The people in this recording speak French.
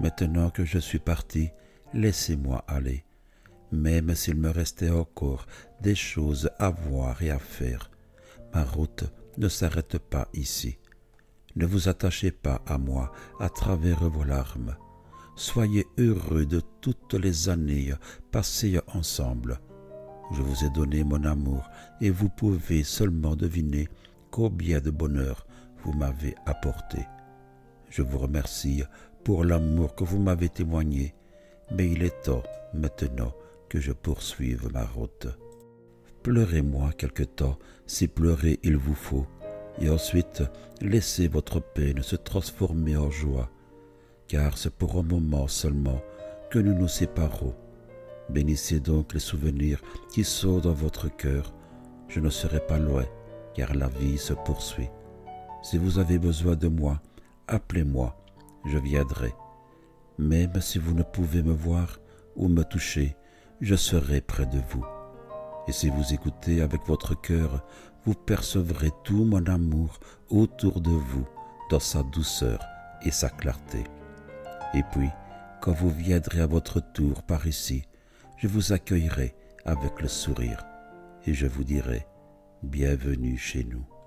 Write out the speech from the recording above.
Maintenant que je suis parti, laissez-moi aller. Même s'il me restait encore des choses à voir et à faire, ma route ne s'arrête pas ici. Ne vous attachez pas à moi à travers vos larmes. Soyez heureux de toutes les années passées ensemble. Je vous ai donné mon amour et vous pouvez seulement deviner combien de bonheur vous m'avez apporté. Je vous remercie pour l'amour que vous m'avez témoigné, mais il est temps maintenant que je poursuive ma route. Pleurez-moi quelque temps si pleurer il vous faut, et ensuite laissez votre peine se transformer en joie, car c'est pour un moment seulement que nous nous séparons. Bénissez donc les souvenirs qui sont dans votre cœur. Je ne serai pas loin, car la vie se poursuit. Si vous avez besoin de moi, appelez-moi, je viendrai. Même si vous ne pouvez me voir ou me toucher, je serai près de vous. Et si vous écoutez avec votre cœur, vous percevrez tout mon amour autour de vous, dans sa douceur et sa clarté. Et puis, quand vous viendrez à votre tour par ici, je vous accueillerai avec le sourire et je vous dirai, bienvenue chez nous.